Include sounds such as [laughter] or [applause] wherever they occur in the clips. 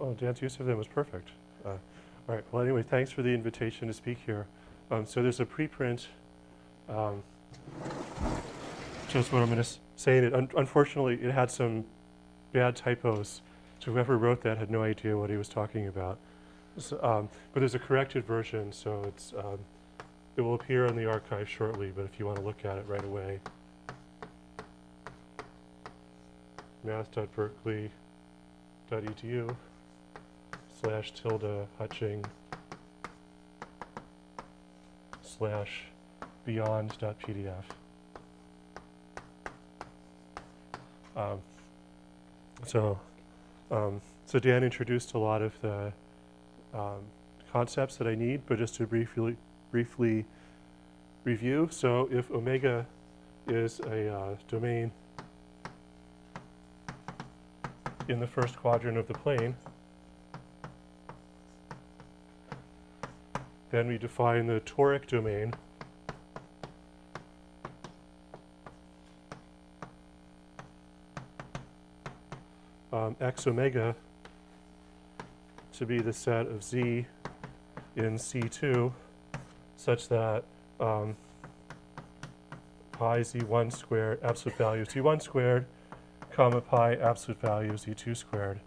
Oh, Dan's use of them was perfect. Uh, All right, well, anyway, thanks for the invitation to speak here. Um, So there's a preprint, um, just what I'm going to say in it. Un- Unfortunately, it had some bad typos, so whoever wrote that had no idea what he was talking about. So, um, But there's a corrected version, so it's, um, it will appear in the arXiv shortly, but if you want to look at it right away. math.berkeley.edu slash tilde hutching slash beyond.pdf. Um, so, um, so Dan introduced a lot of the um, concepts that I need, but just to briefly briefly review. So, if omega is a uh, domain in the first quadrant of the plane, then we define the toric domain um, x omega to be the set of z in C2 such that um, pi z1 squared, absolute value z1 squared, comma pi absolute value z2 squared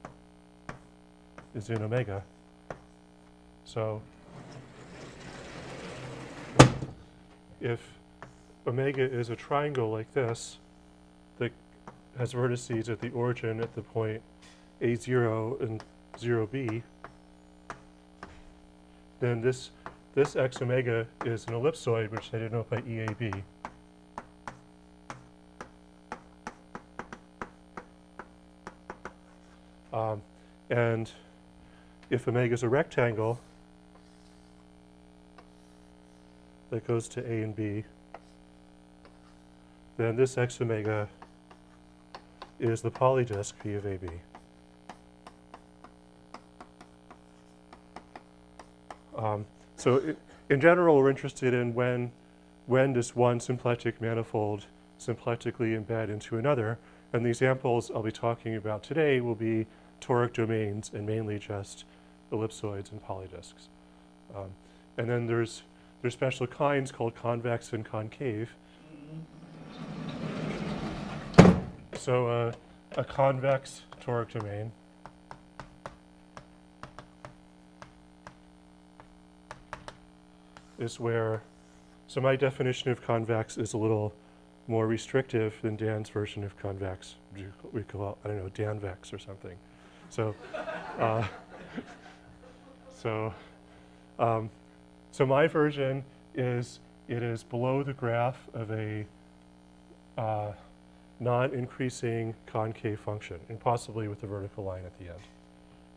is in omega. So if omega is a triangle like this that has vertices at the origin at the point a0 and 0b, then this this x omega is an ellipsoid, which I denote by EAB. Um, and if omega is a rectangle that goes to A and B, then this x omega is the polydisk P of AB. Um, so i in general, we're interested in when, when does one symplectic manifold symplectically embed into another. And the examples I'll be talking about today will be toric domains and mainly just ellipsoids and polydisks. Um, and then there's, there's special kinds called convex and concave. So uh, a convex toric domain is where, so my definition of convex is a little more restrictive than Dan's version of convex. We- call I don't know, Danvex or something. So, uh, [laughs] so, um, so my version is it is below the graph of a uh, non-increasing concave function, and possibly with a vertical line at the end.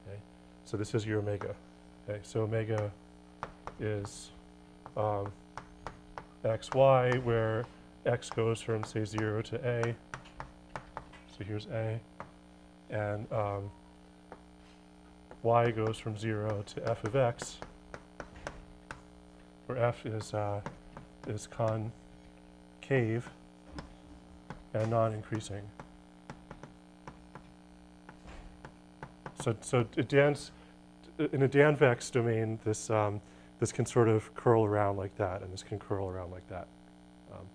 Okay? So this is your omega. Okay, so omega is um, xy, where x goes from, say, 0 to a. So here's a. And um, y goes from 0 to f of x, where f is, uh, is concave and non-increasing. So, so in a Danvex domain, this, um, this can sort of curl around like that, and this can curl around like that. Um,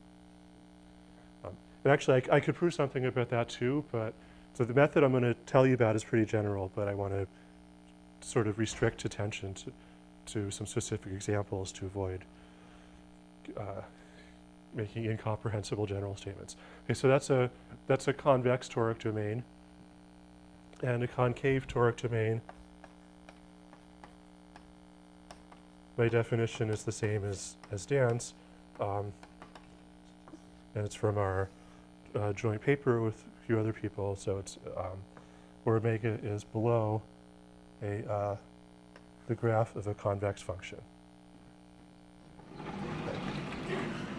um, and actually, I, I could prove something about that too, but so the method I'm going to tell you about is pretty general, but I want to sort of restrict attention to, to some specific examples to avoid uh, making incomprehensible general statements. Okay, so that's a, that's a convex toric domain. And a concave toric domain, by definition, is the same as, as Dan's. Um, and it's from our uh, joint paper with a few other people. So it's um, where omega is below a, uh, the graph of a convex function.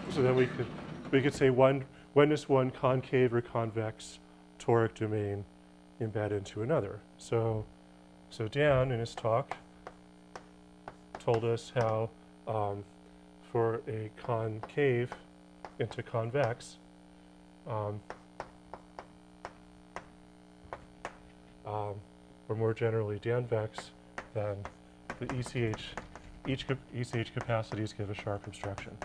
So then we could, we could say one, when does one concave or convex toric domain embed into another? So, so Dan in his talk told us how um, for a concave into convex, um, um, or more generally Danvex, then the ECH, each ECH capacities give a sharp obstruction.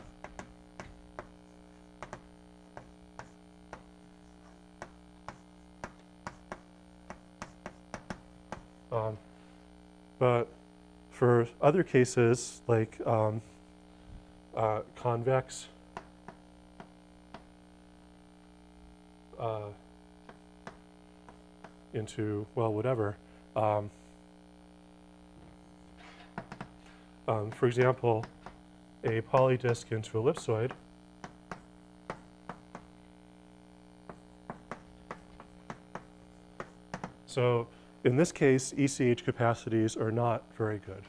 Um, but for other cases, like um, uh, convex, uh, into, well, whatever. Um, um, for example, a polydisk into ellipsoid So in this case, ECH capacities are not very good.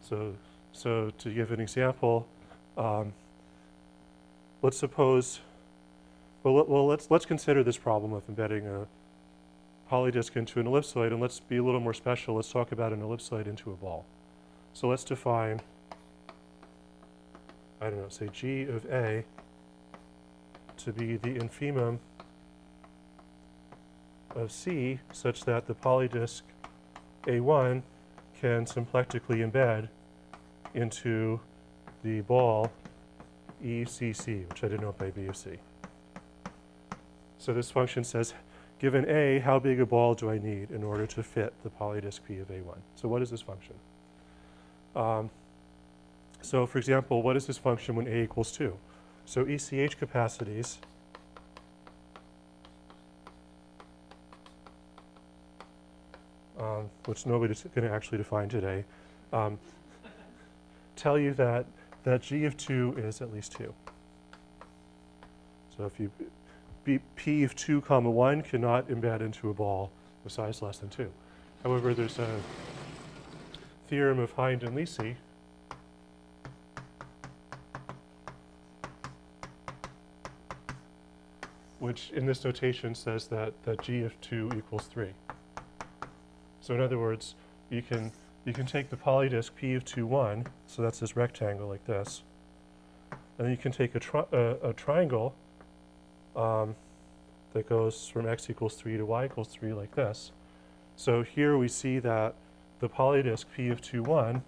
So, so to give an example, um, let's suppose, well, well, let's, let's consider this problem of embedding a polydisk into an ellipsoid, and let's be a little more special. Let's talk about an ellipsoid into a ball. So let's define, I don't know, say G of A to be the infimum of C such that the polydisk A1 can symplectically embed into the ball ECC, which I denote by B of C. So this function says, given A, how big a ball do I need in order to fit the polydisk P of A1? So what is this function? Um, so for example, what is this function when A equals 2? So ECH capacities um, which nobody's going to actually define today, um, tell you that, that g of 2 is at least 2. So if you, p of 2 comma 1 cannot embed into a ball of size less than 2. However, there's a theorem of Hind and Lisi which in this notation says that, that g of 2 equals 3. So in other words, you can you can take the polydisk P of 2, 1, so that's this rectangle like this, and then you can take a, tri a triangle um, that goes from x equals 3 to y equals 3 like this. So here we see that the polydisk P of 2, 1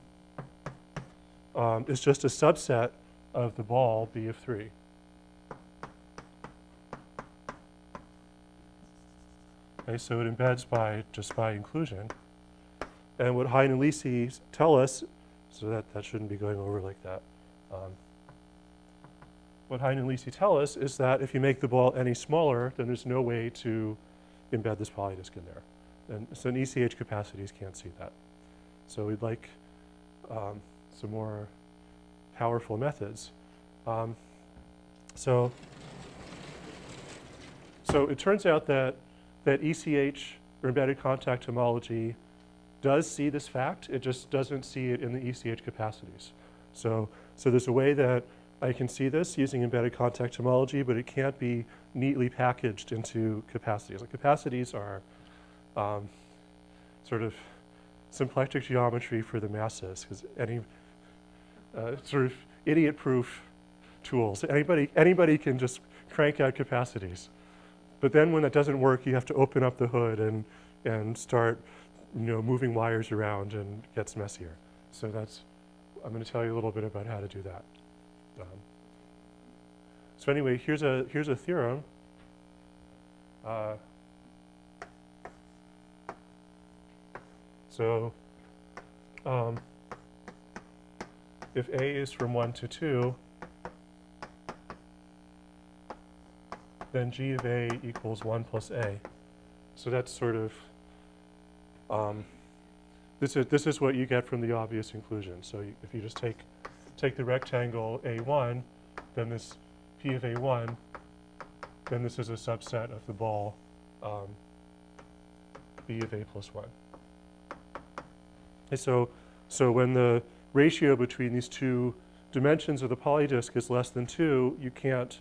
um, is just a subset of the ball B of 3. Okay, so it embeds by just by inclusion. And what Hind and Lisi tell us, so that, that shouldn't be going over like that. Um, what Hind and Lisi tell us is that if you make the ball any smaller, then there's no way to embed this polydisk in there. And so an ECH capacities can't see that. So we'd like um, some more powerful methods. Um, so, so it turns out that, that ECH, or embedded contact homology, does see this fact, it just doesn't see it in the ECH capacities. So, so there's a way that I can see this using embedded contact homology, but it can't be neatly packaged into capacities. Like capacities are um, sort of symplectic geometry for the masses, because any uh, sort of idiot-proof tools. Anybody, anybody can just crank out capacities. But then when that doesn't work, you have to open up the hood and, and start you know, moving wires around and it gets messier. So that's, I'm going to tell you a little bit about how to do that. Um, so anyway, here's a, here's a theorem. Uh, so um, if A is from 1 to 2, then G of A equals 1 plus A. So that's sort of um, this, is, this is what you get from the obvious inclusion. So you, if you just take, take the rectangle A1, then this P of A1, then this is a subset of the ball um, B of A plus 1. And so, so when the ratio between these two dimensions of the polydisk is less than 2, you can't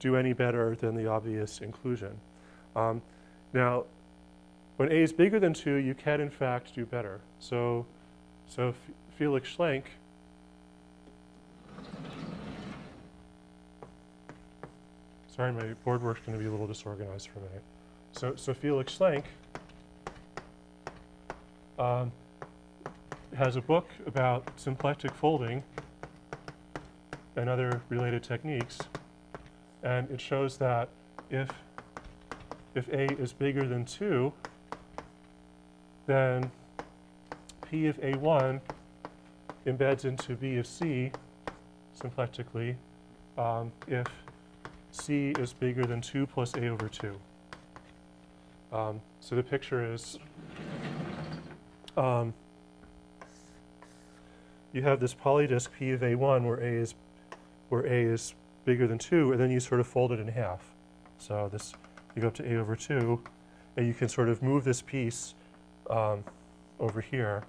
do any better than the obvious inclusion. Um, now, when A is bigger than 2, you can in fact do better. So, so Felix Schlenk sorry, my board work's going to be a little disorganized for a minute. So, so Felix Schlenk um, has a book about symplectic folding and other related techniques, and it shows that if if A is bigger than 2, then P of A1 embeds into B of C symplectically um, if C is bigger than 2 plus A over 2. Um, so the picture is um, you have this polydisk P of A1 where A is where A is bigger than 2, and then you sort of fold it in half. So this you go up to A over 2, and you can sort of move this piece um, over here,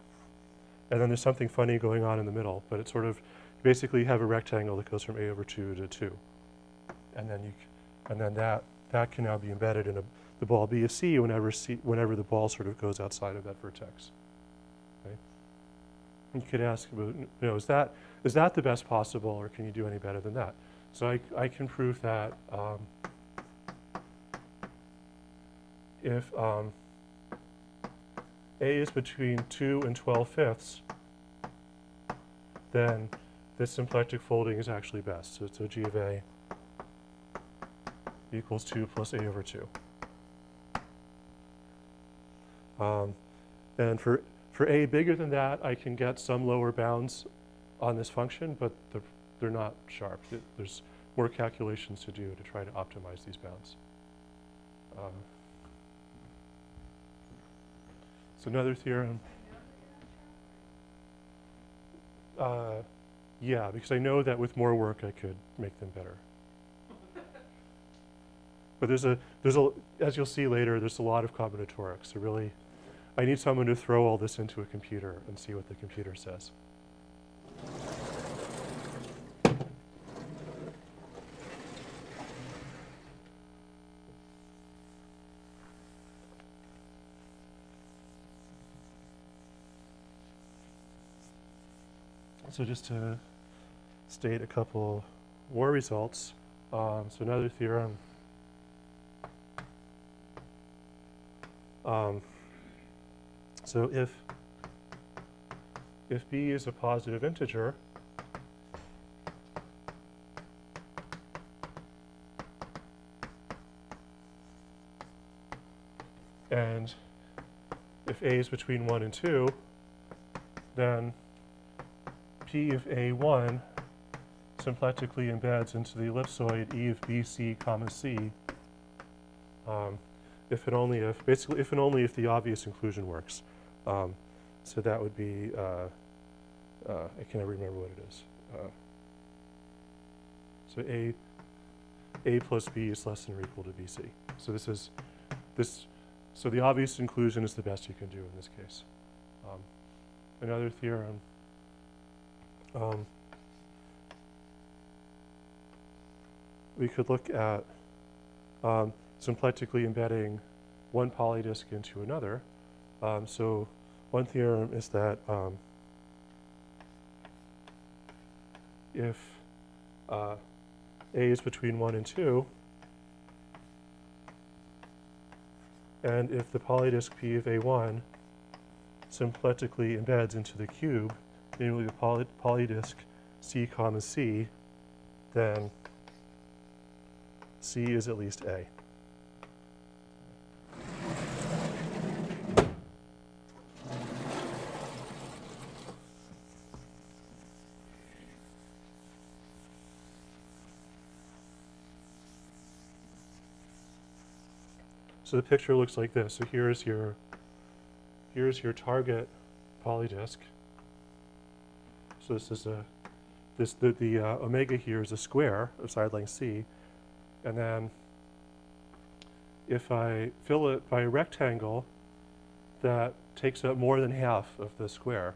and then there's something funny going on in the middle, but it's sort of, basically you have a rectangle that goes from A over 2 to 2. And then you, and then that, that can now be embedded in a, the ball B of C whenever C, whenever the ball sort of goes outside of that vertex. Okay? You could ask, about, you know, is that, is that the best possible, or can you do any better than that? So I, I can prove that um, if um, A is between 2 and 12 fifths, then this symplectic folding is actually best. So, so G of A equals 2 plus A over 2. Um, and for, for A bigger than that, I can get some lower bounds on this function, but the, they're not sharp. There's more calculations to do to try to optimize these bounds. Um, so another theorem. Uh, yeah, because I know that with more work I could make them better. But there's a, there's a, as you'll see later, there's a lot of combinatorics. So really, I need someone to throw all this into a computer and see what the computer says. So just to state a couple more results. Um, so another theorem. Um, so if if b is a positive integer, and if a is between 1 and 2, then p of a1 symplectically embeds into the ellipsoid e of bc comma c. Um, if and only if basically if and only if the obvious inclusion works. Um, so that would be uh, uh, I can never remember what it is? Uh, so a a plus b is less than or equal to bc so this is this so the obvious inclusion is the best you can do in this case. Um, another theorem. Um, we could look at um, symplectically embedding one polydisk into another. Um, so one theorem is that um, if uh, A is between 1 and 2, and if the polydisk P of A1 symplectically embeds into the cube, namely the poly polydisk C comma C, then C is at least A. So the picture looks like this. So here's your here's your target polydisk. So this is a this the the uh, omega here is a square of side length c, and then if I fill it by a rectangle that takes up more than half of the square.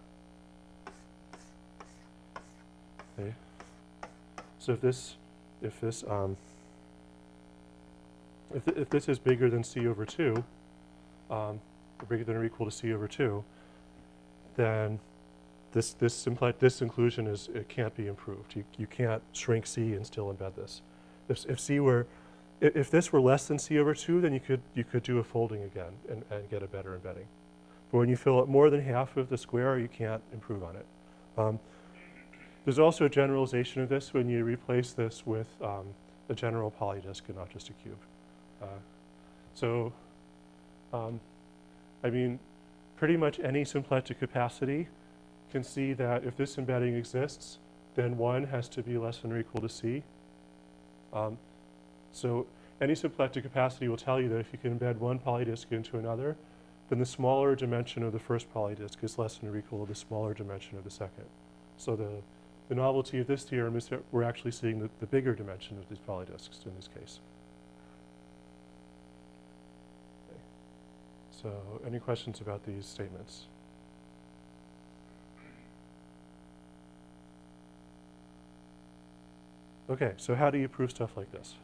Okay. So if this if this um, if, th if this is bigger than c over 2, um, or bigger than or equal to c over 2, then this this this inclusion is it can't be improved. You you can't shrink c and still embed this. If if c were i- if this were less than c over 2, then you could, you could do a folding again and, and get a better embedding. But when you fill up more than half of the square, you can't improve on it. Um, there's also a generalization of this when you replace this with um, a general polydisk and not just a cube. Uh, so, um, I mean, pretty much any symplectic capacity can see that if this embedding exists, then 1 has to be less than or equal to c. Um, so any symplectic capacity will tell you that if you can embed one polydisk into another, then the smaller dimension of the first polydisk is less than or equal to the smaller dimension of the second. So the, the novelty of this theorem is that we're actually seeing the, the bigger dimension of these polydisks in this case. So any questions about these statements? Okay, so how do you prove stuff like this?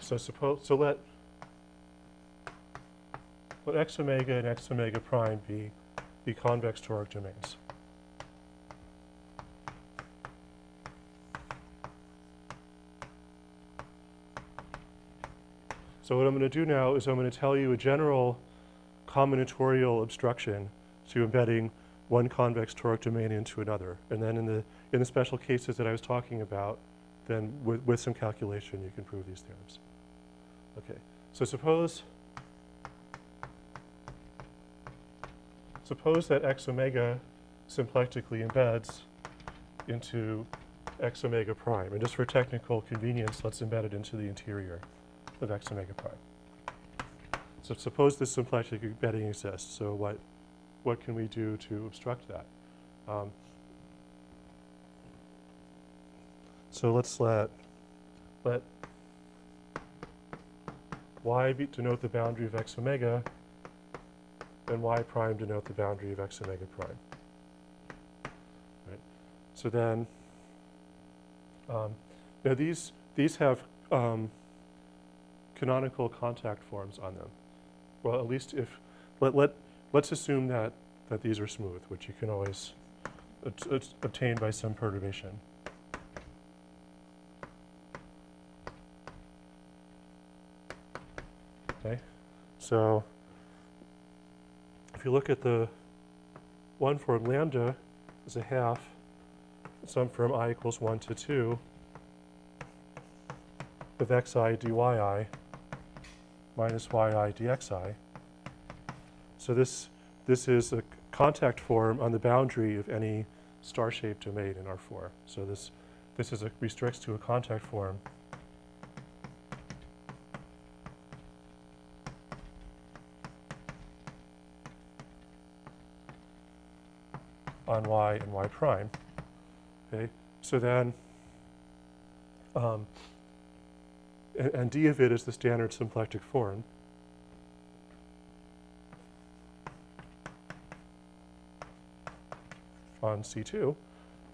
So suppose, so let, let x omega and x omega prime be, be convex toric domains. So what I'm going to do now is I'm going to tell you a general combinatorial obstruction to embedding one convex toric domain into another. And then in the, in the special cases that I was talking about, then with, with some calculation you can prove these theorems. Okay, so suppose suppose that x omega symplectically embeds into x omega prime. And just for technical convenience, let's embed it into the interior of x omega prime. So suppose this symplectic embedding exists. So what, what can we do to obstruct that? Um, So let's let, let y be, denote the boundary of x omega, and y prime denote the boundary of x omega prime. Right. So then, um, now these, these have um, canonical contact forms on them. Well, at least if, let, let, let's assume that, that these are smooth, which you can always obtain by some perturbation. Okay, so if you look at the one form lambda is a half sum from i equals 1 to 2 of xi dyi minus yi dxi. So this, this is a contact form on the boundary of any star-shaped domain in R4. So this, this is a, restricts to a contact form on y and y prime. Okay, so then, um, and, and d of it is the standard symplectic form. on C2.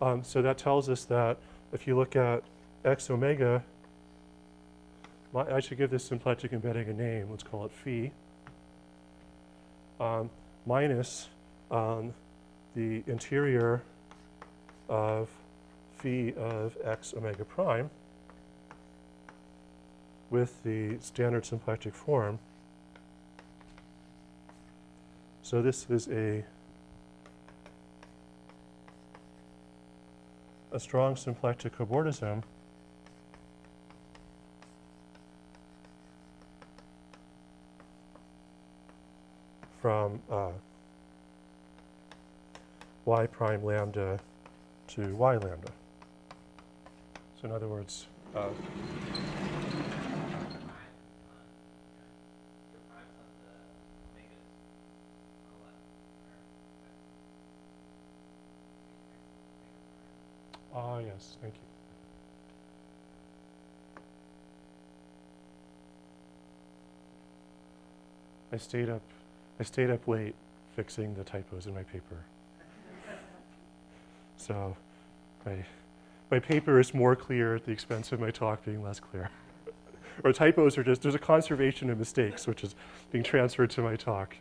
Um, so that tells us that if you look at x omega, my, I should give this symplectic embedding a name, let's call it phi, um, minus um, the interior of phi of x omega prime with the standard symplectic form. So this is a a strong symplectic cobordism from uh, y prime lambda to y lambda. So in other words, uh, Ah, yes, thank you. I stayed up, I stayed up late fixing the typos in my paper so my, my paper is more clear at the expense of my talk being less clear. [laughs] or typos are just, there's a conservation of mistakes, which is being transferred to my talk.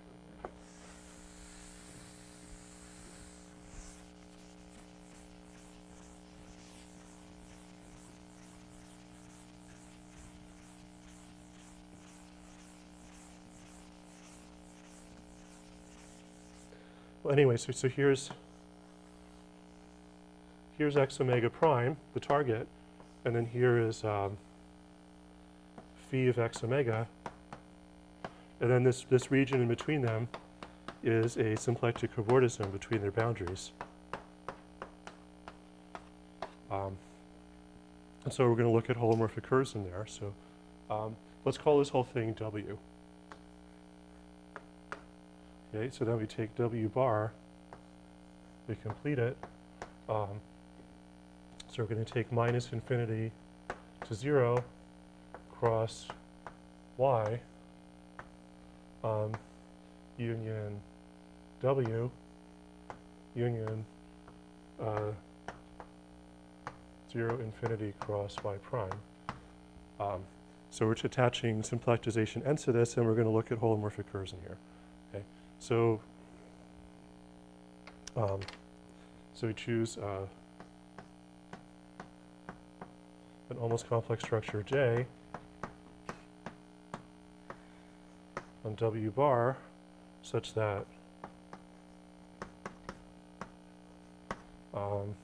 Well, anyway, so, so here's, here's x omega prime, the target, and then here is um, phi of x omega. And then this, this region in between them is a symplectic cobordism between their boundaries. Um, and so we're going to look at holomorphic curves in there. So um, let's call this whole thing W. Okay, so then we take W bar, we complete it. Um, so we're going to take minus infinity to 0 cross y um, union W union uh, 0 infinity cross y prime. Um, so we're attaching symplectization ends to this, and we're going to look at holomorphic curves in here. Okay, So, um, so we choose uh, an almost complex structure J on W bar such that um,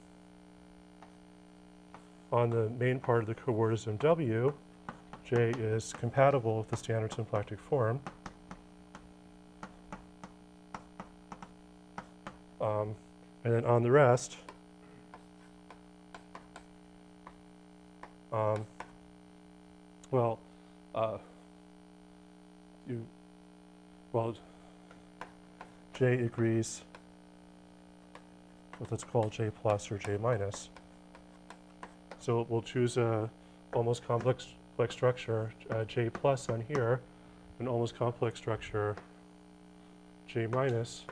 on the main part of the cobordism W, J is compatible with the standard symplectic form. Um, and then on the rest, um, well, uh, you, well, J agrees with what's called J plus or J minus. So we'll choose a almost complex, structure, uh, J plus on here, an almost complex structure, J minus,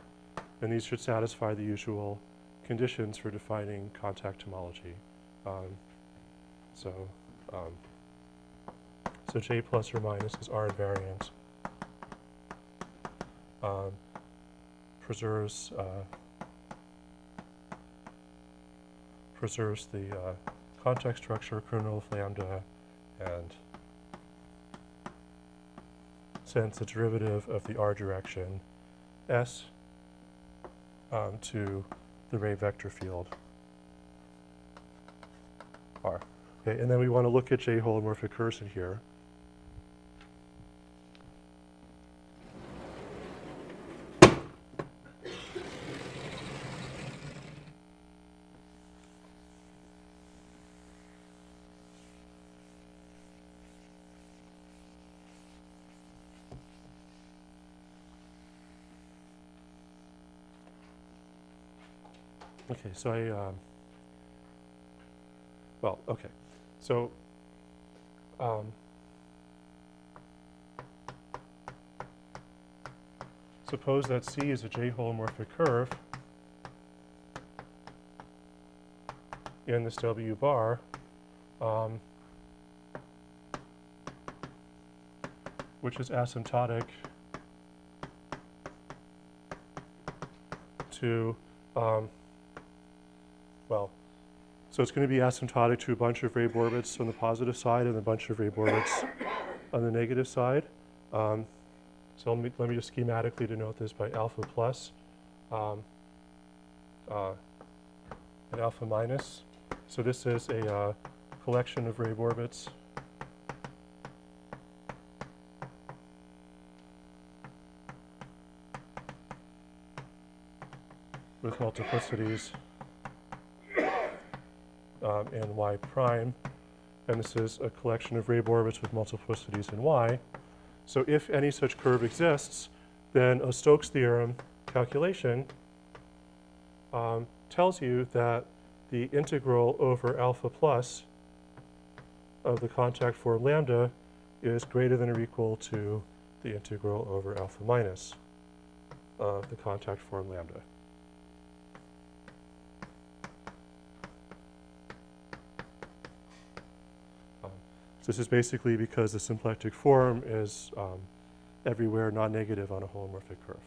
and these should satisfy the usual conditions for defining contact homology. Um, so, um, so J plus or minus is R invariant. Um, preserves uh, preserves the uh, contact structure kernel of lambda and sends the derivative of the R direction S um, to the Reeb vector field R. Okay, and then we want to look at J holomorphic in here. Okay, so I, um, well, okay. So, um, suppose that C is a J holomorphic curve in this W bar. Um, which is asymptotic to um, well, so it's going to be asymptotic to a bunch of Reeb orbits on the positive side and a bunch of Reeb orbits [coughs] on the negative side. Um, so let me, let me just schematically denote this by alpha plus um, uh, and alpha minus. So this is a uh, collection of Reeb orbits with multiplicities um, and y prime. And this is a collection of Reeb orbits with multiplicities in y. So if any such curve exists, then a Stokes theorem calculation um, tells you that the integral over alpha plus of the contact form lambda is greater than or equal to the integral over alpha minus of the contact form lambda. Um, so this is basically because the symplectic form is um, everywhere non-negative on a holomorphic curve.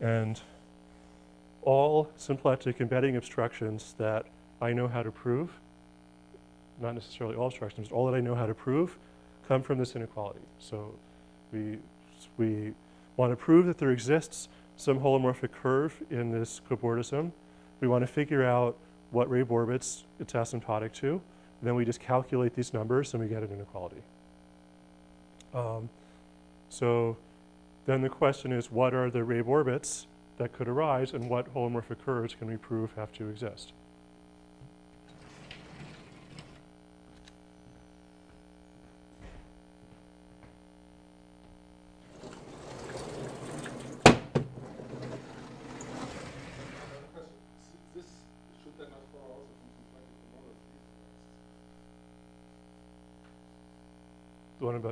And all symplectic embedding obstructions that I know how to prove, not necessarily all obstructions, all that I know how to prove, come from this inequality. So we, we want to prove that there exists some holomorphic curve in this cobordism. We want to figure out what Reeb orbits it's asymptotic to. Then we just calculate these numbers and we get an inequality. Um, so then the question is, what are the Reeb orbits that could arise and what holomorphic curves can we prove have to exist?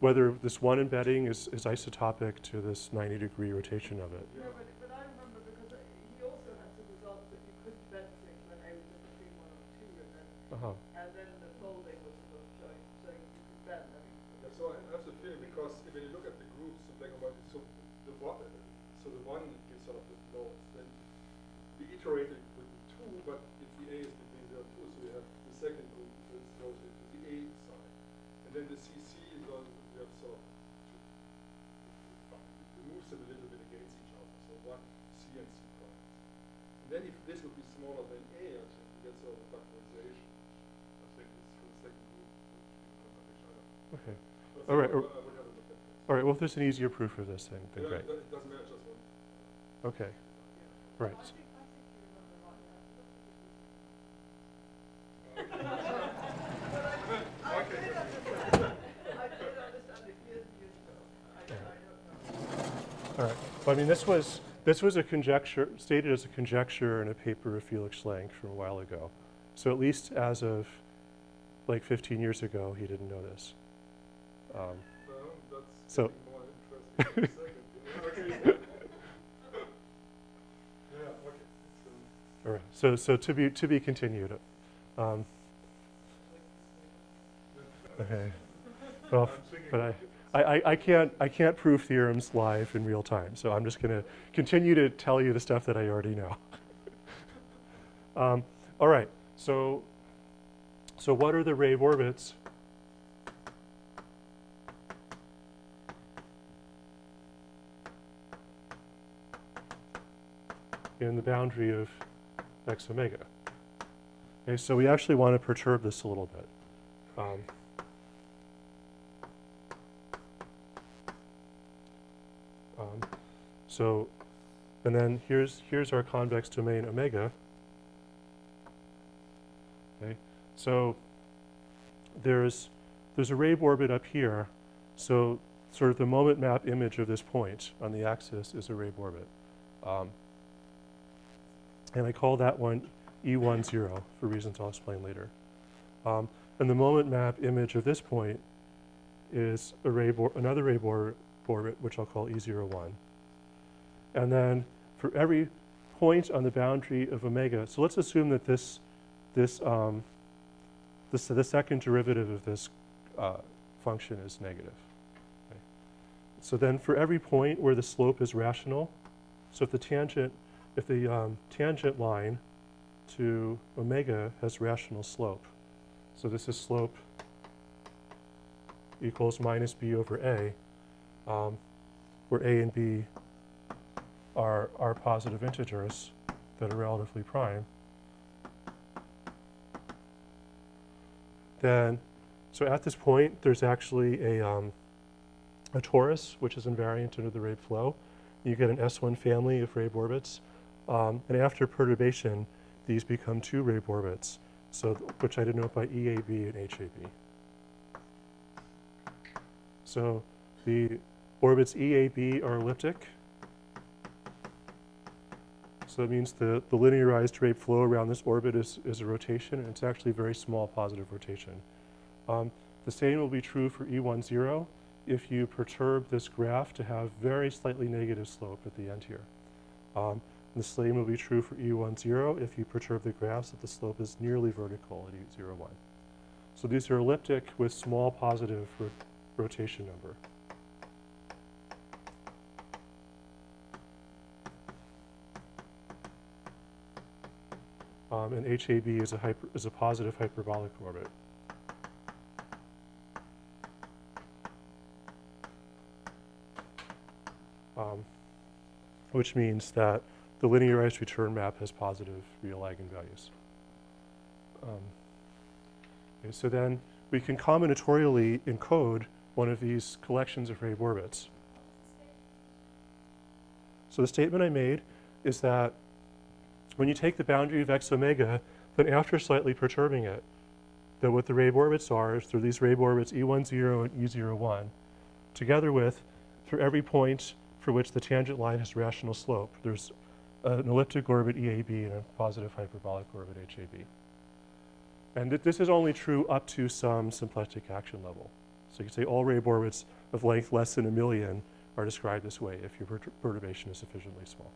whether this one embedding is, is isotopic to this 90 degree rotation of it. No, but, but I remember because uh, he also had the result that you could bend things when A was in between one or two, and then, Uh-huh. and then the folding was sort of showing, showing you could bend. I mean, Yeah, so I have the feeling because if you look at the groups, the black and white, so the one, so the one gives sort of the nodes. Then we iterated with the two, but if the A is between zero and two, so we have the second group which goes into the A side, and then the CC is on we have sort of it moves them a little bit against each other. So one C and C prime. And then if this would be smaller than A, I think we get sort of a factorization. I think it's for the second group which becomes each other. Okay. But All right, I or- would- I would have a look at this. All right, well, if there's an easier proof of this, then, then Yeah, great. It do- it doesn't matter, just one. Okay, right. I think, I think you remember rightly. I forgot to give you- I did understand, I did understand it years and years ago. I, I don't know. All right. Well, I mean, this was, this was a conjecture, stated as a conjecture in a paper of Felix Schlenk from a while ago. So at least as of like 15 years ago, he didn't know this. Um, Well, So- more interesting in a second. Yeah, okay. So, all right. [laughs] So, so to be, to be continued. Um, okay. Well, but I, I, I- can't, I can't prove theorems live in real time, so I'm just going to continue to tell you the stuff that I already know. [laughs] um, all right, so, so what are the Reeb orbits? In the boundary of x omega. Okay, so we actually want to perturb this a little bit. Um, Um, so, and then here's, here's our convex domain omega. Okay, so there's, there's a Reeb orbit up here. So sort of the moment map image of this point on the axis is a Reeb orbit. Um, and I call that one E10 for reasons I'll explain later. Um, and the moment map image of this point is another or, orbit, which I'll call E01. And then for every point on the boundary of omega, so let's assume that this, this, um, this the second derivative of this uh, function is negative. okay? So then for every point where the slope is rational, so if the tangent, if the um, tangent line to omega has rational slope, so this is slope equals minus b over a, um, where a and b are, are positive integers that are relatively prime, then, so at this point, there's actually a, um, a torus, which is invariant under the Reeb flow. You get an S1 family of Reeb orbits. Um, and after perturbation, these become two Reeb orbits, so which I denote by EAB and HAB. So the orbits EAB are elliptic. So that means the, the linearized Reeb flow around this orbit is, is a rotation, and it's actually a very small positive rotation. Um, the same will be true for E10 if you perturb this graph to have very slightly negative slope at the end here. Um, the same will be true for E10 if you perturb the graphs that the slope is nearly vertical at E01. So these are elliptic with small positive ro- rotation number. Um, and HAB is a, hyper, is a positive hyperbolic orbit. Um, which means that the linearized return map has positive real eigenvalues. Um, okay, so then we can combinatorially encode one of these collections of Reeb orbits. So the statement I made is that when you take the boundary of x omega, then after slightly perturbing it, that what the Reeb orbits are is through these Reeb orbits E10 and E01, together with, for every point for which the tangent line has rational slope, there's an elliptic orbit EAB and a positive hyperbolic orbit HAB. And th- this is only true up to some symplectic action level. So you can say all Reeb orbits of length less than a million are described this way if your pertur- perturbation is sufficiently small.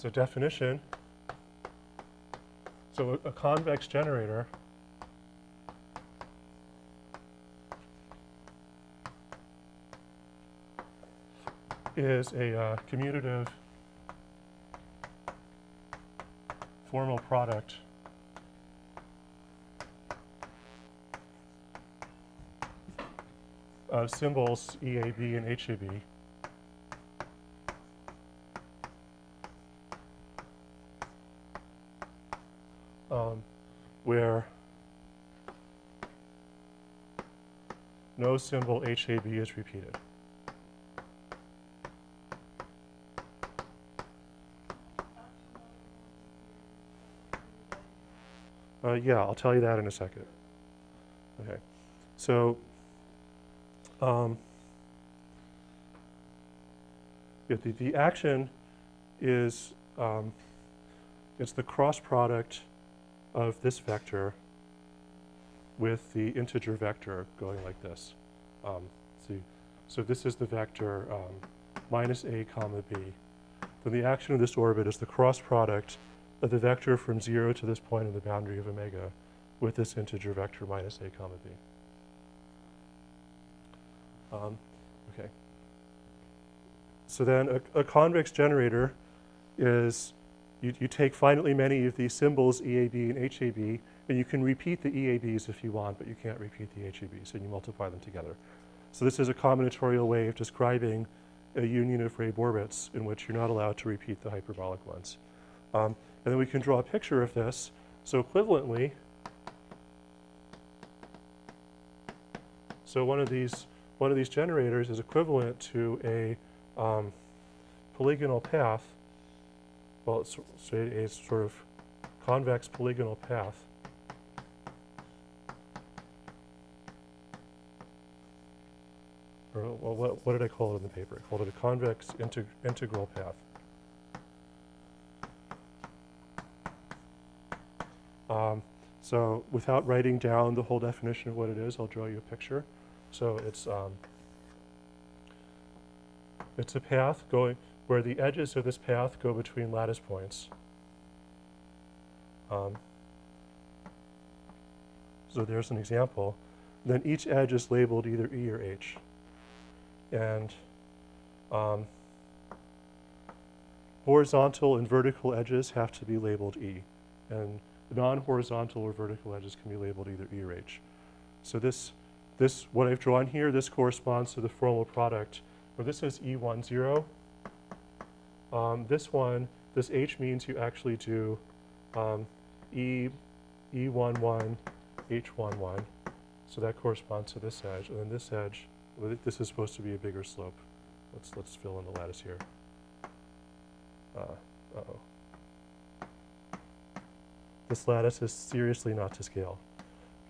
So definition. So a, a convex generator is a uh, commutative formal product of symbols EAB and HAB. Where no symbol HAB is repeated. Uh, yeah, I'll tell you that in a second. Okay, so um, yeah, the, the action is um, it's the cross product of this vector with the integer vector going like this. Um, see, so this is the vector um, minus a comma b. Then the action of this orbit is the cross product of the vector from 0 to this point in the boundary of omega with this integer vector minus a comma b. Um, okay. So then a, a convex generator is you, you take finitely many of these symbols, EAB and HAB, and you can repeat the EABs if you want, but you can't repeat the HABs, and you multiply them together. So this is a combinatorial way of describing a union of Reeb orbits in which you're not allowed to repeat the hyperbolic ones. Um, and then we can draw a picture of this. So equivalently, so one of these one of these generators is equivalent to a um, polygonal path well, it's, so a sort of convex polygonal path. Or, well, what, what did I call it in the paper? I called it a convex integ integral path. Um, so without writing down the whole definition of what it is, I'll draw you a picture. So it's, um, it's a path going, where the edges of this path go between lattice points. Um, so there's an example. Then each edge is labeled either E or H. And um, horizontal and vertical edges have to be labeled E. And non-horizontal or vertical edges can be labeled either E or H. So this, this, what I've drawn here, this corresponds to the formal product. Where this is E10, um, this one, this H means you actually do um, E, E11, H11. So that corresponds to this edge. And then this edge, this is supposed to be a bigger slope. Let's, let's fill in the lattice here. Uh, uh-oh. This lattice is seriously not to scale.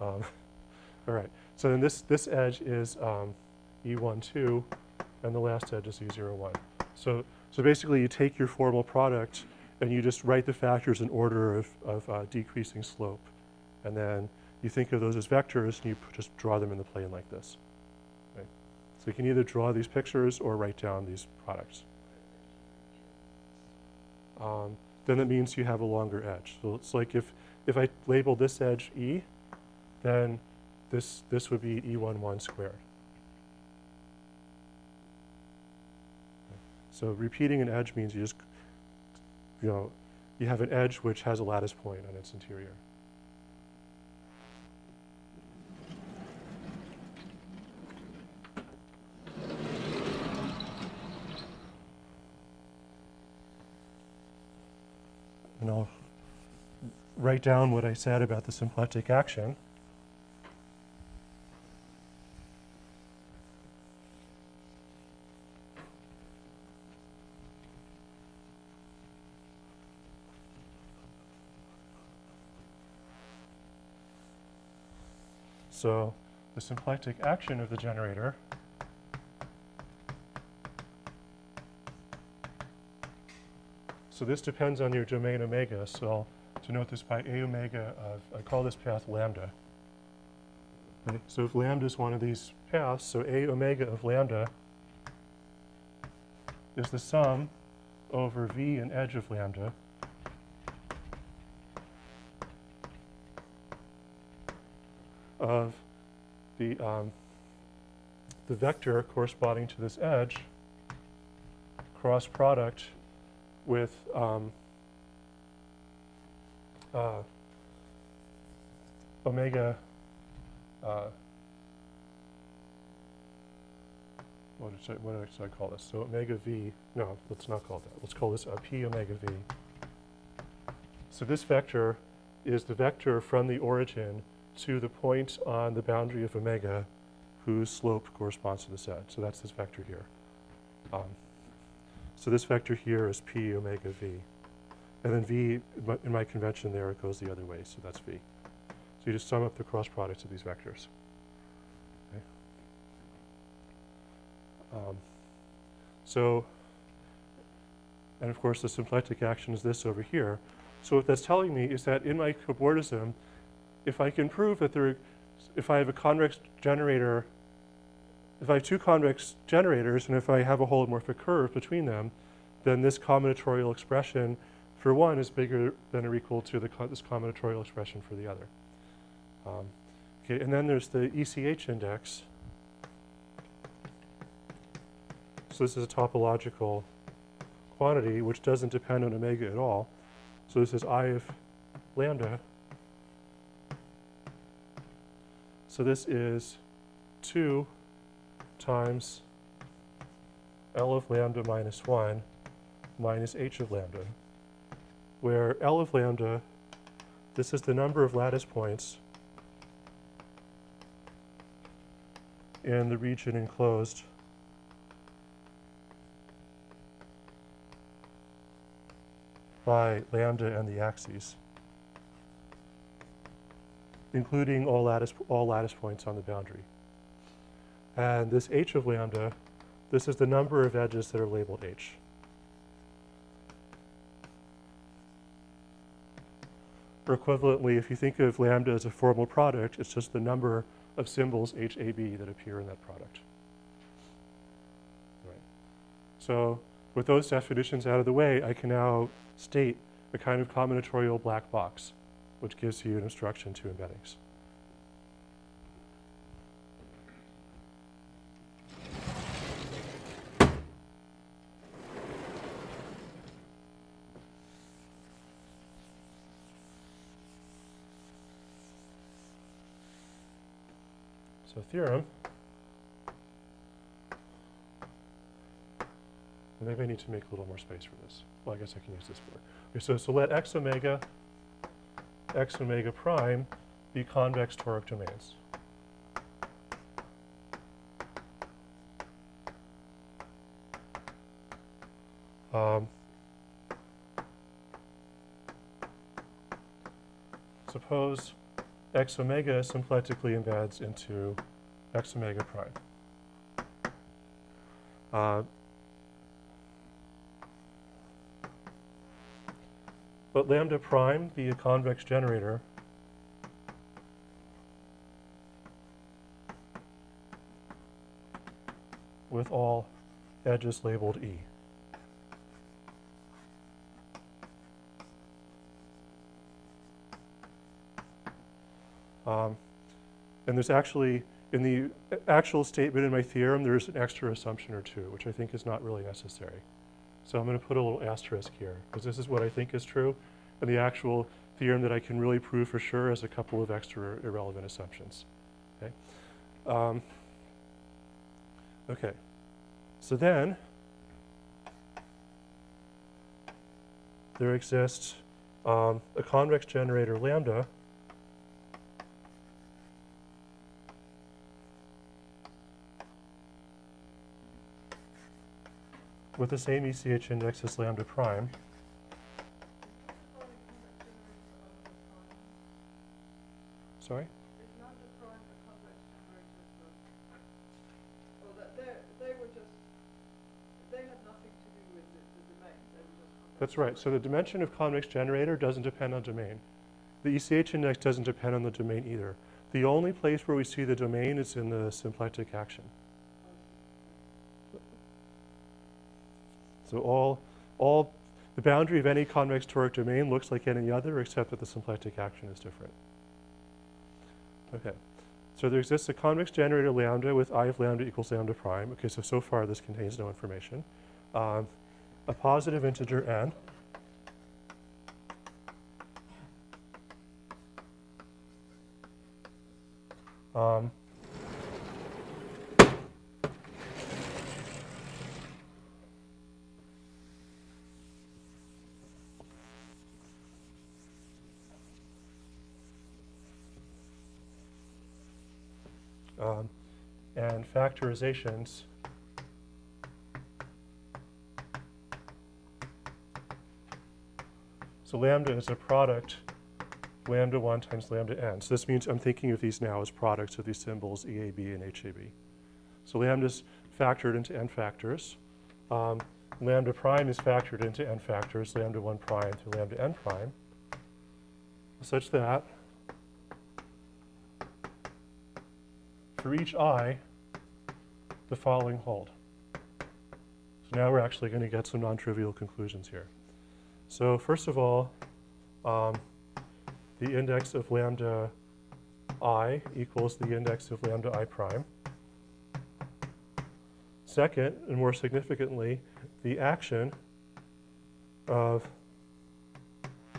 Um, [laughs] all right, so then this, this edge is um, E12, and the last edge is E01. So, so basically you take your formal product and you just write the factors in order of, of uh, decreasing slope. And then you think of those as vectors and you just draw them in the plane like this. Okay? So you can either draw these pictures or write down these products. Um, then that means you have a longer edge. So it's like if, if I label this edge E, then this, this would be E11 squared. So repeating an edge means you just, you know, you have an edge which has a lattice point on its interior. And I'll write down what I said about the symplectic action. So the symplectic action of the generator So this depends on your domain omega. So I'll denote this by a omega of, I call this path lambda. So if lambda is one of these paths, so a omega of lambda is the sum over v and edge of lambda of the, um, the vector corresponding to this edge cross product with um, uh, omega. Uh, what I, what I call this? So omega v. No, let's not call it that. Let's call this uh, p omega v. So this vector is the vector from the origin to the point on the boundary of omega whose slope corresponds to the set. So that's this vector here. Um, so this vector here is p omega v. And then v, in my- convention there, it goes the other way, so that's v. So you just sum up the cross products of these vectors. Okay. Um, so, and of course the symplectic action is this over here. So what that's telling me is that in my cobordism, if I can prove that there, if I have a convex generator if I have two convex generators and if I have a holomorphic curve between them, then this combinatorial expression for one is bigger than or equal to the co- this combinatorial expression for the other. Um, okay, and then there's the ECH index. So this is a topological quantity which doesn't depend on omega at all. So this is I of lambda. So this is 2 times L of lambda minus 1 minus H of lambda, where L of lambda, this is the number of lattice points in the region enclosed. By lambda and the axes, including all lattice, all lattice points on the boundary. And this h of lambda, this is the number of edges that are labeled h. Or equivalently, if you think of lambda as a formal product, it's just the number of symbols HAB that appear in that product. Right. So with those definitions out of the way, I can now state a kind of combinatorial black box, which gives you an obstruction to embeddings. So theorem, maybe I need to make a little more space for this. Well, I guess I can use this board. Okay, so, so let x omega x omega prime be convex toric domains. Um, suppose x omega symplectically embeds into x omega prime. Uh, but lambda prime be a convex generator with all edges labeled E. Um, and there's actually, in the actual statement in my theorem, there's an extra assumption or two, which I think is not really necessary. So I'm going to put a little asterisk here, because this is what I think is true, and the actual theorem that I can really prove for sure has a couple of extra irrelevant assumptions. Okay. Um, okay. So then, there exists um, a convex generator lambda with the same ECH index as lambda prime. Sorry? That's right. So the dimension of convex generator doesn't depend on domain. The ECH index doesn't depend on the domain either. The only place where we see the domain is in the symplectic action. So all, all, the boundary of any convex toric domain looks like any other except that the symplectic action is different. Okay. So there exists a convex generator lambda with i of lambda equals lambda prime. Okay, so so far this contains no information. Um, a positive integer n. Um, So lambda is a product, lambda 1 times lambda n. So this means I'm thinking of these now as products of these symbols EAB and HAB. So lambda lambda's factored into n factors. Um, lambda prime is factored into n factors, lambda 1 prime through lambda n prime, such that for each i, the following hold. So now we're actually going to get some non-trivial conclusions here. So first of all, um, the index of lambda i equals the index of lambda i prime. Second, and more significantly, the action of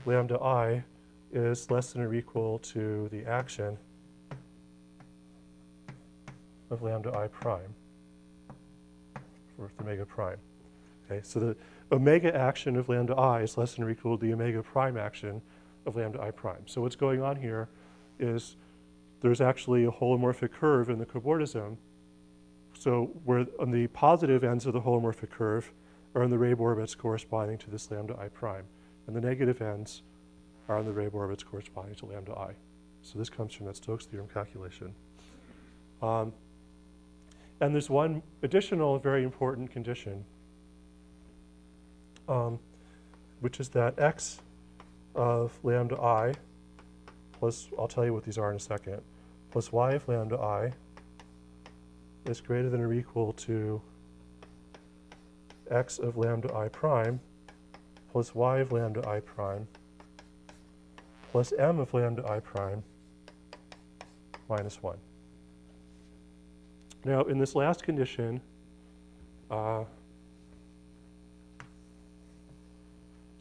lambda i is less than or equal to the action of lambda i prime for omega prime. Okay, so the omega action of lambda i is less than or equal to the omega prime action of lambda i prime. So what's going on here is there's actually a holomorphic curve in the cobordism. So where on the positive ends of the holomorphic curve are in the Reeb orbits corresponding to this lambda i prime, and the negative ends are on the Reeb orbits corresponding to lambda i. So this comes from that Stokes theorem calculation. Um, and there's one additional very important condition um, which is that x of lambda i plus, I'll tell you what these are in a second, plus y of lambda i is greater than or equal to x of lambda i prime plus y of lambda i prime plus m of lambda i prime minus 1. Now, in this last condition, uh,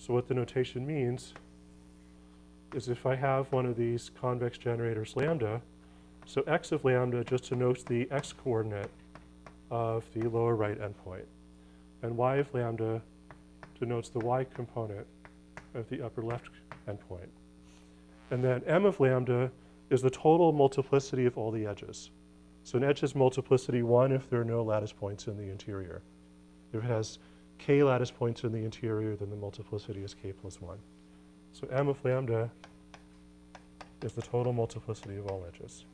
So what the notation means is if I have one of these convex generators lambda, So x of lambda just denotes the x coordinate of the lower right endpoint. And y of lambda denotes the y component of the upper left endpoint. And then m of lambda is the total multiplicity of all the edges. So an edge is multiplicity 1 if there are no lattice points in the interior. If it has k lattice points in the interior, then the multiplicity is k plus 1. So m of lambda is the total multiplicity of all edges.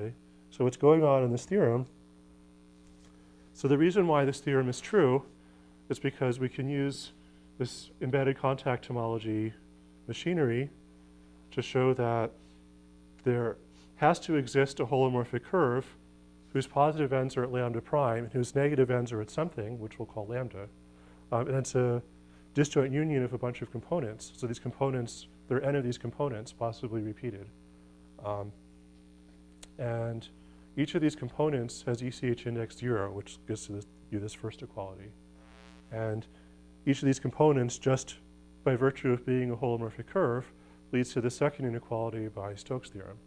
Okay, so what's going on in this theorem? So the reason why this theorem is true is because we can use this embedded contact homology machinery to show that there has to exist a holomorphic curve whose positive ends are at lambda prime and whose negative ends are at something, which we'll call lambda. Um, and it's a disjoint union of a bunch of components. So these components, there are n of these components, possibly repeated. Um, and each of these components has ECH index 0, which gives to this, you this first equality. And each of these components, just by virtue of being a holomorphic curve, leads to the second inequality by Stokes' theorem.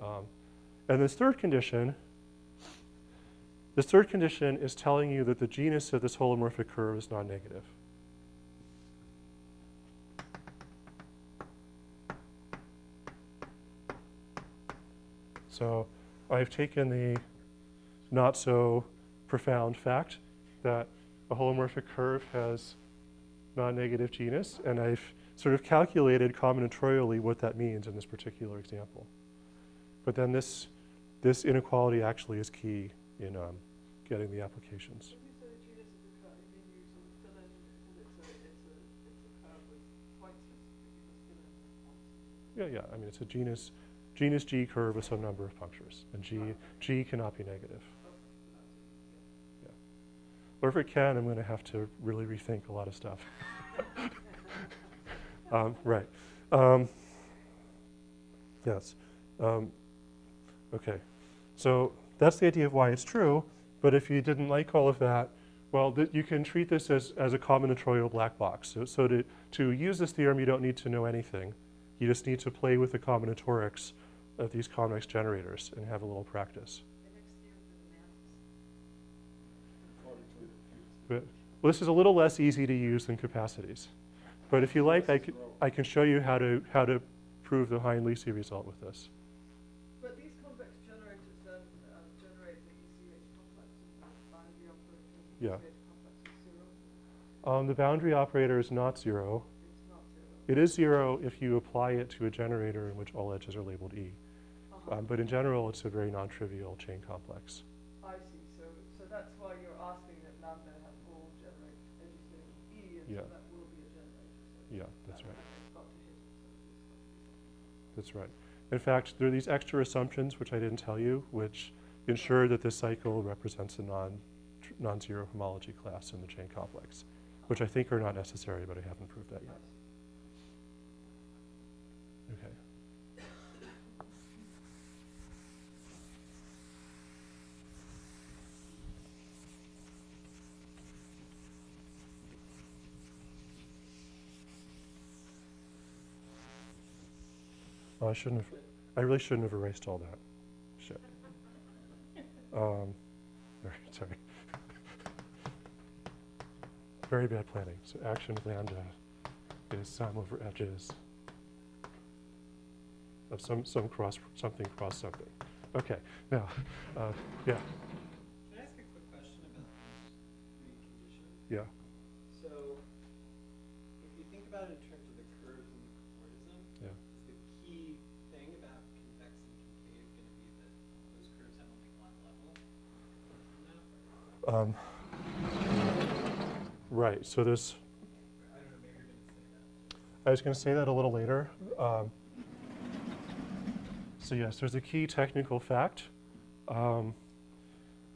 Um, and this third condition, this third condition is telling you that the genus of this holomorphic curve is non-negative. So I've taken the not so profound fact that a holomorphic curve has non-negative genus, and I've sort of calculated combinatorially what that means in this particular example. But then this, this inequality actually is key in um, getting the applications. The the. Yeah, yeah, I mean, it's a genus, genus G curve with some number of punctures, and G, G cannot be negative. Or if it can, I'm going to have to really rethink a lot of stuff. [laughs] um, right. Um, yes. Um, okay. So that's the idea of why it's true. But if you didn't like all of that, well, th- you can treat this as, as a combinatorial black box. So, so to, to use this theorem, you don't need to know anything. You just need to play with the combinatorics of these convex generators and have a little practice. The next theorem for the masses. according to the But, well, this is a little less easy to use than capacities. But if you like, I can, I can show you how to, how to prove the Hind-Lisi result with this. But these convex generators then um, generate the ECH complex and the operator Yeah. ECH complex is zero. Um, the boundary operator is not zero. It's not zero. It is zero if you apply it to a generator in which all edges are labeled E. Uh-huh. Um, but in general, it's a very non-trivial chain complex. I see. So, so that's why you're asking that lambda have all generate edges labeled E, and Yeah. so that will be a generator. So Yeah, that's that- right. that has got to hit it, so it's got to be That's right. In fact, there are these extra assumptions, which I didn't tell you, which ensure that this cycle represents a non, non-zero homology class in the chain complex, which I think are not necessary, but I haven't proved that yet. Okay. I shouldn't have, I really shouldn't have erased all that. Shit. Um, [laughs] sorry. [laughs] Very bad planning. So action lambda is sum over edges of some, some cross, something cross something. Okay, now, [laughs] uh, yeah, Can I ask a quick question about three conditions? yeah. So, if you think about it in terms of the curves and the cobordism, Yeah. is the key thing about convex and concave gonna be that those curves have only one level? From that, or- Um, right, so there's, I was going to say that a little later. Um, so yes, there's a key technical fact, um,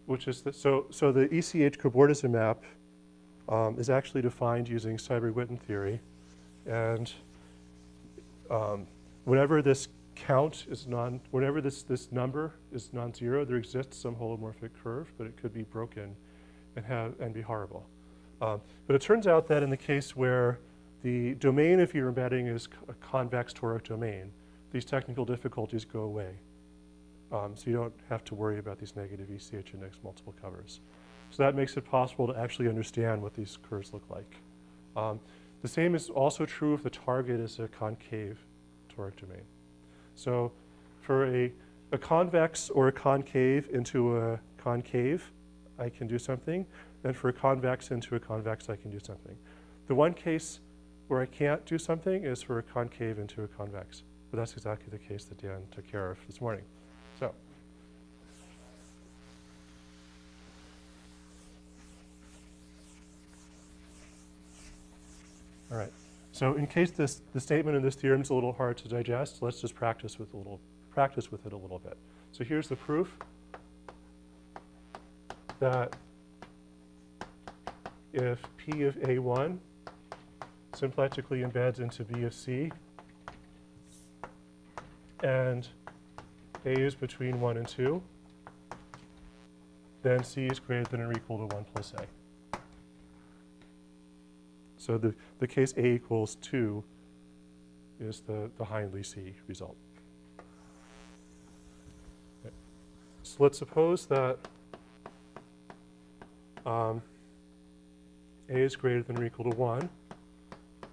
which is that so so the ECH cobordism map um, is actually defined using Seiberg-Witten theory, and um, whenever this count is non, whenever this this number is non-zero, there exists some holomorphic curve, but it could be broken and have and be horrible. Um, but it turns out that in the case where the domain of your embedding is a convex toric domain, these technical difficulties go away. Um, so you don't have to worry about these negative ECH index multiple covers. So that makes it possible to actually understand what these curves look like. Um, the same is also true if the target is a concave toric domain. So for a, a convex or a concave into a concave, I can do something. And for a convex into a convex, I can do something. The one case where I can't do something is for a concave into a convex. But that's exactly the case that Dan took care of this morning. So. All right. So in case this, the statement in this theorem is a little hard to digest, let's just practice with a little practice with it a little bit. So here's the proof that if P of A1 symplectically embeds into B of C and A is between 1 and 2, then C is greater than or equal to 1 plus A. So the, the case A equals 2 is the, the Hind-Lisi result. Okay. So let's suppose that um, A is greater than or equal to 1,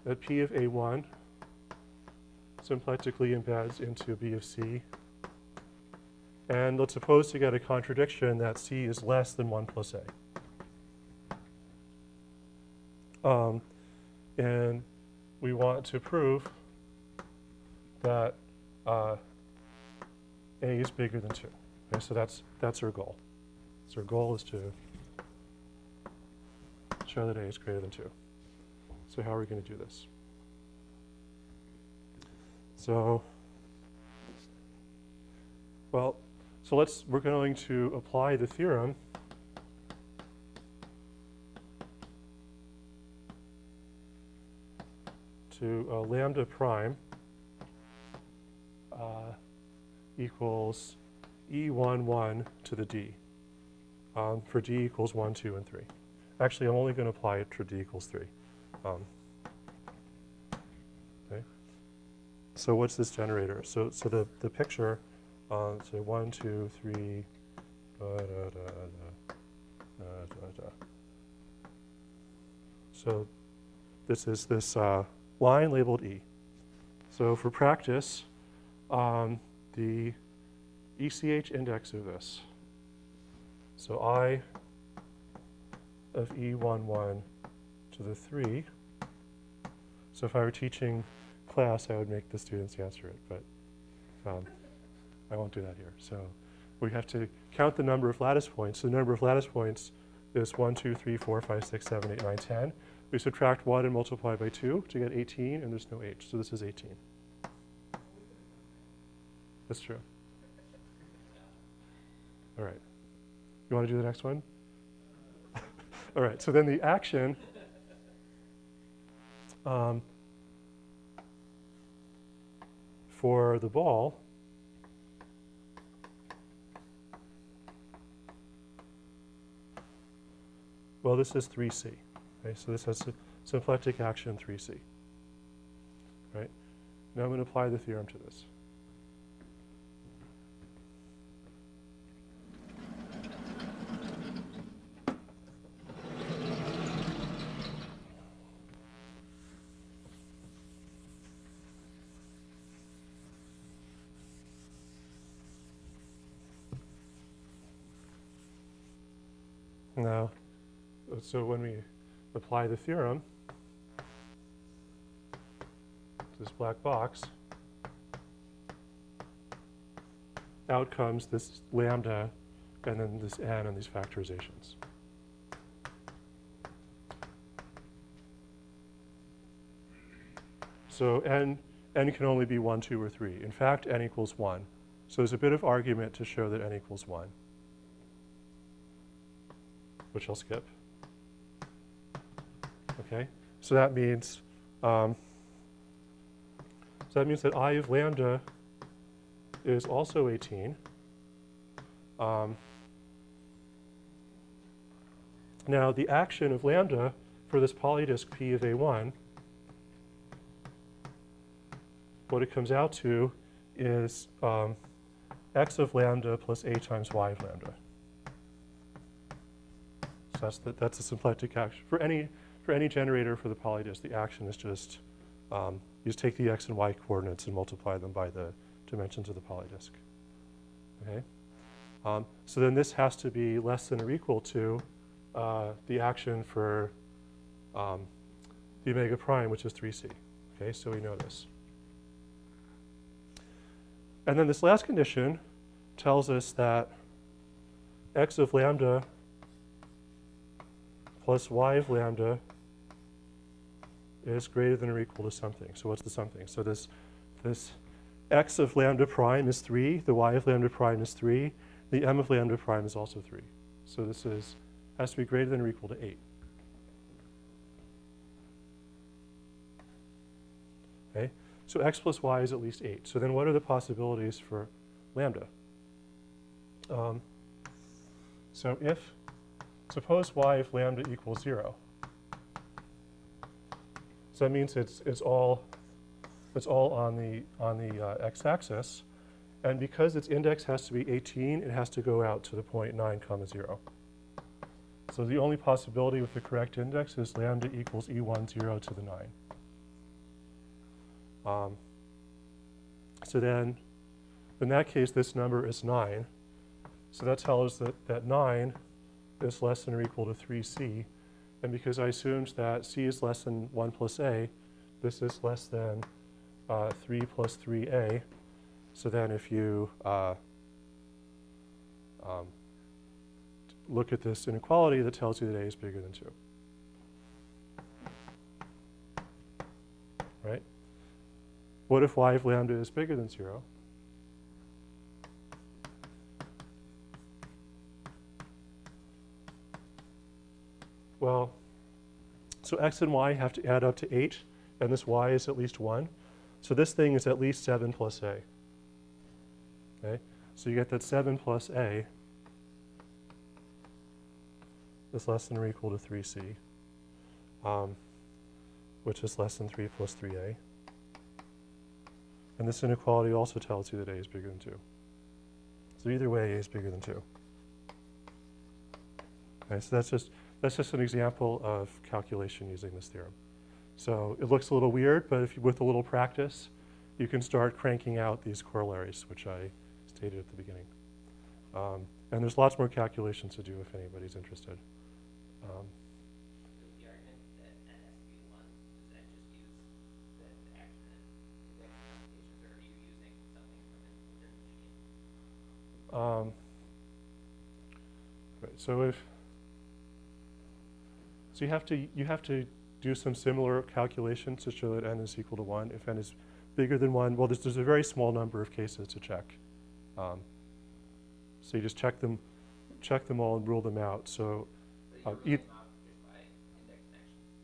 that P of A1 symplectically embeds into B of C. And let's suppose to get a contradiction that C is less than 1 plus A. Um, and we want to prove that uh, A is bigger than 2. Okay, so that's, that's our goal. So our goal is to show that A is greater than 2. So how are we going to do this? So, well, so let's, we're going to apply the theorem to uh, lambda prime uh, equals E11 to the D um, for D equals 1, 2, and 3. Actually, I'm only going to apply it to D equals 3. Um, okay. So what's this generator? So, so the, the picture, uh, say 1, 2, 3, da, da, da, da, da, da, da. So this is this uh, line labeled E. So for practice, um, the ECH index of this, so I of E11 to the 3. So if I were teaching class, I would make the students answer it, but um, I won't do that here. So we have to count the number of lattice points. So the number of lattice points is 1, 2, 3, 4, 5, 6, 7, 8, 9, 10. We subtract 1 and multiply by 2 to get 18, and there's no h, so this is 18. That's true. All right. You want to do the next one? All right, so then the action um, for the ball well, this is 3C. Okay, so this has symplectic action 3C. Right? Now I'm going to apply the theorem to this. Now, so when we apply the theorem to this black box, out comes this lambda and then this n and these factorizations. So n, n can only be 1, 2, or 3. In fact, n equals 1. So there's a bit of argument to show that n equals 1 which I'll skip. Okay, so that means um, so that means that I of lambda is also 18. Um, now the action of lambda for this polydisk P of A1, what it comes out to is um, x of lambda plus a times y of lambda. So that's the, that's the symplectic action. For any, for any generator for the polydisk, the action is just, um, you just take the x and y coordinates and multiply them by the dimensions of the polydisk. Okay? Um, so then this has to be less than or equal to uh, the action for um, the omega prime, which is 3c. Okay, so we know this. And then this last condition tells us that x of lambda plus y of lambda is greater than or equal to something. So what's the something? So this, this x of lambda prime is 3, the y of lambda prime is 3, the m of lambda prime is also 3. So this is, has to be greater than or equal to 8. Okay, so x plus y is at least 8. So then what are the possibilities for lambda? Um, so if, suppose y of lambda equals 0. So that means it's, it's all, it's all on the, on the uh, x-axis. And because its index has to be 18, it has to go out to the point 9 comma 0. So the only possibility with the correct index is lambda equals e1 0 to the 9. Um, so then, in that case, this number is 9. So that tells us that, that 9 is less than or equal to 3c. And because I assumed that c is less than 1 plus a, this is less than uh, 3 plus 3a. So then if you uh, um, look at this inequality, that tells you that a is bigger than 2. Right? What if y of lambda is bigger than 0? Well, so x and y have to add up to 8, and this y is at least 1. So this thing is at least 7 plus a. Okay? So you get that 7 plus a is less than or equal to 3c, um, which is less than 3 plus 3a. And this inequality also tells you that a is bigger than 2. So either way, a is bigger than 2. Okay, so that's just, that's just an example of calculation using this theorem. So it looks a little weird, but if you, with a little practice, you can start cranking out these corollaries, which I stated at the beginning. Um, and there's lots more calculations to do if anybody's interested. Um? Um, right, so if so, you have to you have to do some similar calculations to show that n is equal to one. If n is bigger than one, well, there's, there's a very small number of cases to check. Um, so you just check them, check them all and rule them out. So So Uh, you're eith- out just by index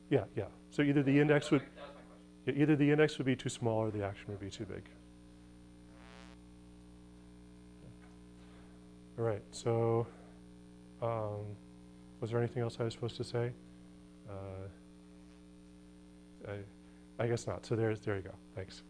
yeah, yeah. So either the index would was my- That was my question. yeah, either the index would be too small or the action would be too big. All right. So um, was there anything else I was supposed to say? Uh, I, I guess not. So there's there you go. Thanks.